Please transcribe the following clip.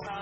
time.